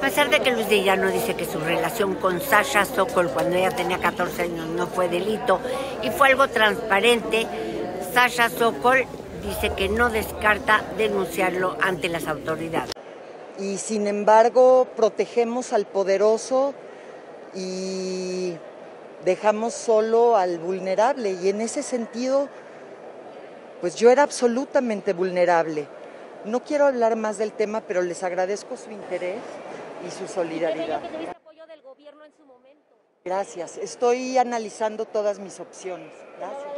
A pesar de que Luis de Llano dice que su relación con Sasha Sokol cuando ella tenía 14 años no fue delito y fue algo transparente, Sasha Sokol dice que no descarta denunciarlo ante las autoridades. Y sin embargo protegemos al poderoso y dejamos solo al vulnerable y en ese sentido pues yo era absolutamente vulnerable. No quiero hablar más del tema, pero les agradezco su interés y su solidaridad. Gracias, estoy analizando todas mis opciones. Gracias.